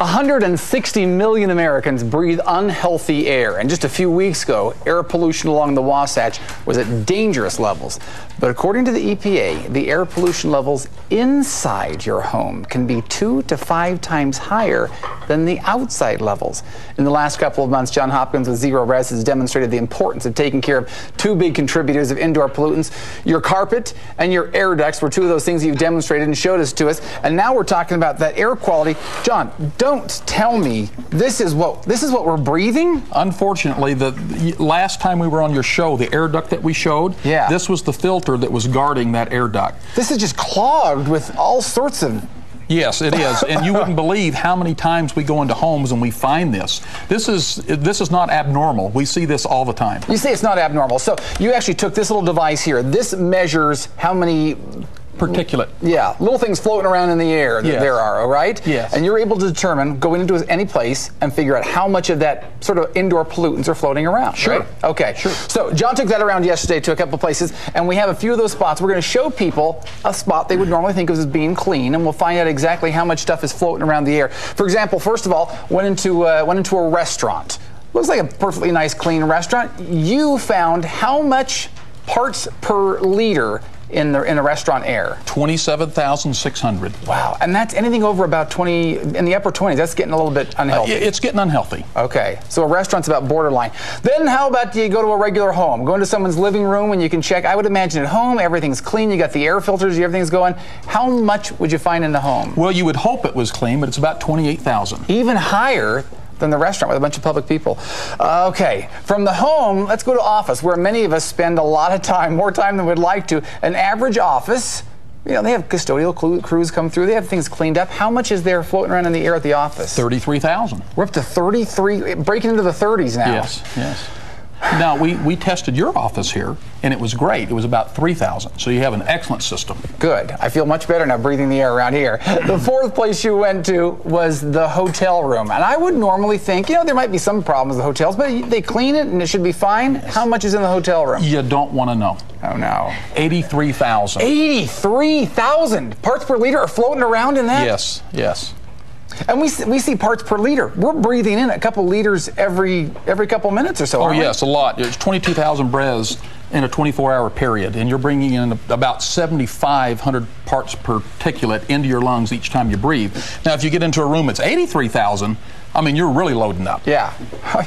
160 million Americans breathe unhealthy air, and just a few weeks ago, air pollution along the Wasatch was at dangerous levels. But according to the EPA, the air pollution levels inside your home can be two to five times higher than the outside levels. In the last couple of months, John Hopkins with Zerorez has demonstrated the importance of taking care of two big contributors of indoor pollutants. Your carpet and your air ducts were two of those things you've demonstrated and showed us to us. And now we're talking about that air quality. John, don't tell me this is what this is what we're breathing? Unfortunately, the, the last time we were on your show, the air duct that we showed, Yeah. this was the filter that was guarding that air duct. This is just clogged with all sorts of Yes, it is, and you wouldn't believe how many times we go into homes and we find this. This is this is not abnormal. We see this all the time. You say it's not abnormal. So you actually took this little device here. This measures how many Particulate. Yeah, little things floating around in the air that Yes. there are, all right? Yes. And you're able to determine, going into any place, and figure out how much of that sort of indoor pollutants are floating around. Sure. right? Okay. Sure. So John took that around yesterday to a couple places, and we have a few of those spots. We're going to show people a spot they would normally think of as being clean, and we'll find out exactly how much stuff is floating around the air. For example, first of all, went into uh, went into a restaurant. Looks like a perfectly nice, clean restaurant. You found how much parts per liter in the in a restaurant air? Twenty-seven thousand six hundred. Wow, and that's anything over about 20 in the upper 20s. That's getting a little bit uh, unhealthy. It's getting unhealthy. Okay, so a restaurant's about borderline. Then how about you go to a regular home? Go into someone's living room and you can check. I would imagine at home everything's clean. You got the air filters, everything's going. How much would you find in the home? Well, you would hope it was clean, but it's about twenty-eight thousand. Even higher than the restaurant with a bunch of public people. Uh, okay, from the home, let's go to office, where many of us spend a lot of time, more time than we'd like to. An average office. You know, they have custodial crews come through. They have things cleaned up. How much is there floating around in the air at the office? Thirty-three thousand. We're up to 33, breaking into the 30s now. Yes, yes. Now we, we tested your office here, and it was great. It was about three thousand. So you have an excellent system. Good. I feel much better now breathing the air around here. The fourth place you went to was the hotel room. And I would normally think, you know, there might be some problems with hotels, but they clean it and it should be fine. How much is in the hotel room? You don't want to know. Oh, no. Eighty-three thousand. 83,000 parts per liter are floating around in that? Yes, yes. And we, see- we see parts per liter. We're breathing in a couple liters every every couple minutes or so. Oh aren't we? yes, a lot. There's 22,000 breaths in a 24-hour period, and you're bringing in about 7,500 parts per particulate into your lungs each time you breathe. Now, if you get into a room that's 83,000, I mean, you're really loading up. Yeah.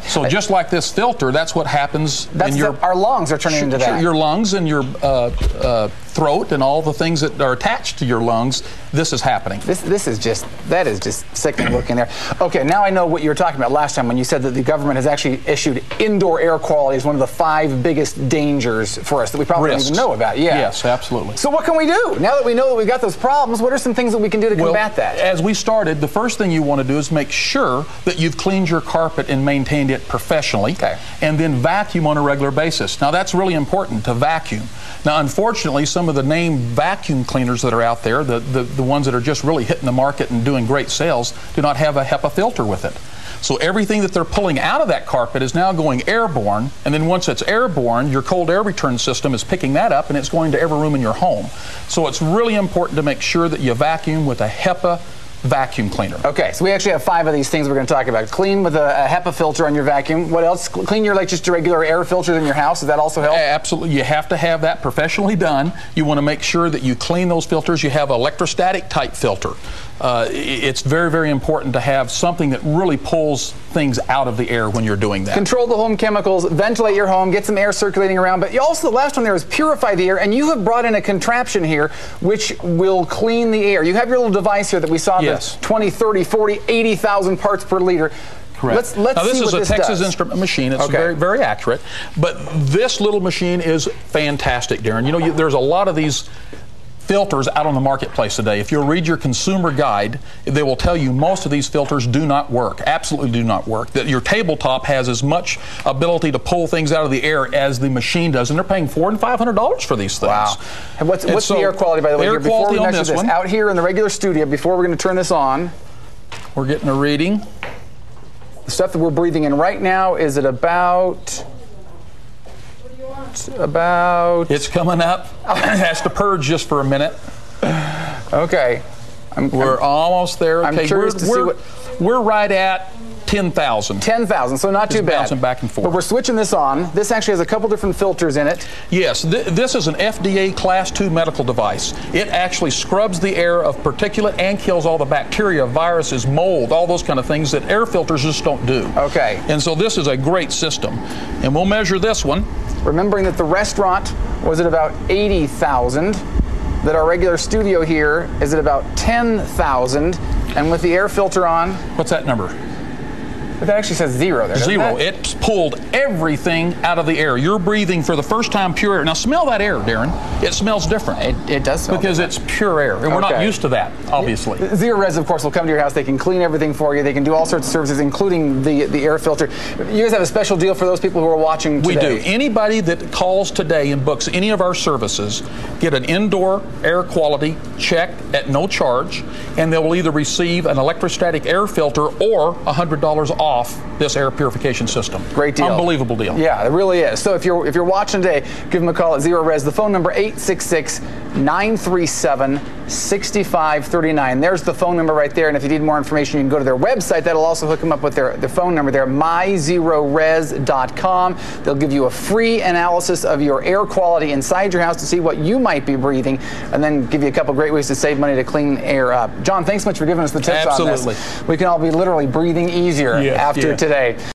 So just like this filter, that's what happens That's in your the- our lungs are turning into that. Your lungs and your uh, uh, throat and all the things that are attached to your lungs. This is happening. This this is just that is just sickening looking there. Okay, now I know what you were talking about last time when you said that the government has actually issued indoor air quality as one of the five biggest dangers for us that we probably Risks. don't even know about. Yeah. Yes, absolutely. So what can we do now that we know that we've got those problems? What are some things that we can do to Well, combat that? As we started, the first thing you want to do is make sure that you've cleaned your carpet and maintained it professionally, Okay. and then vacuum on a regular basis. Now, that's really important to vacuum. Now, unfortunately, some of the name vacuum cleaners that are out there, the, the, the ones that are just really hitting the market and doing great sales, do not have a HEPA filter with it. So everything that they're pulling out of that carpet is now going airborne, and then once it's airborne, your cold air return system is picking that up and it's going to every room in your home. So it's really important to make sure that you vacuum with a HEPA vacuum cleaner. Okay, so we actually have five of these things we're going to talk about. Clean with a, a HEPA filter on your vacuum. What else? Clean your like just regular air filters in your house. Does that also help? Absolutely. You have to have that professionally done. You want to make sure that you clean those filters. You have electrostatic type filter. Uh, it's very, very important to have something that really pulls things out of the air when you're doing that. Control the home chemicals, ventilate your home, get some air circulating around. But you also, the last one there is purify the air, and you have brought in a contraption here which will clean the air. You have your little device here that we saw Yes. the 20, 30, 40, 80,000 parts per liter. Correct. Let's, let's now, this see is what a this Texas does. Instrument machine. It's Okay. very, very accurate. But this little machine is fantastic, Darren. You know, you, there's a lot of these filters out on the marketplace today. If you'll read your consumer guide, they will tell you most of these filters do not work. Absolutely do not work. That your tabletop has as much ability to pull things out of the air as the machine does, and they're paying four and five hundred dollars for these things. Wow. And what's, And what's so the air quality, by the way? Air here, before quality we on measure this this, one. out here in the regular studio, before we're going to turn this on, We're getting a reading. the stuff that we're breathing in right now is at about. About. It's coming up. it has to purge just for a minute. Okay. I'm, We're almost there. I'm Okay, curious we're, to see what- We're right at 10,000. 10,000, so not too bad. bouncing back and forth. But we're switching this on. This actually has a couple different filters in it. Yes, th- this is an FDA Class 2 medical device. It actually scrubs the air of particulate and kills all the bacteria, viruses, mold, all those kind of things that air filters just don't do. Okay. And so this is a great system. And we'll measure this one. Remembering that the restaurant was at about 80,000, that our regular studio here is at about 10,000, and with the air filter on, What's that number? It actually says zero there. Zero. it? It's pulled everything out of the air. You're breathing for the first time pure air. Now smell that air, Darren. It smells different. It, it does smell because it's pure air. And we're not used to that, obviously. Zerorez, of course, will come to your house. They can clean everything for you. They can do all sorts of services, including the the air filter. You guys have a special deal for those people who are watching Today. We do. Anybody that calls today and books any of our services get an indoor air quality check at no charge, and they will either receive an electrostatic air filter or $100 off off this air purification system. Great deal. Unbelievable deal. Yeah, it really is. So if you're if you're watching today, give them a call at Zerorez. The phone number 866-937-6539. There's the phone number right there. And if you need more information, you can go to their website. That'll also hook them up with their, their phone number there, myzerorez.com. They'll give you a free analysis of your air quality inside your house to see what you might be breathing, and then give you a couple great ways to save money to clean air up. John, thanks so much for giving us the tips on Absolutely. this. We can all be literally breathing easier Yes, after yeah. Today.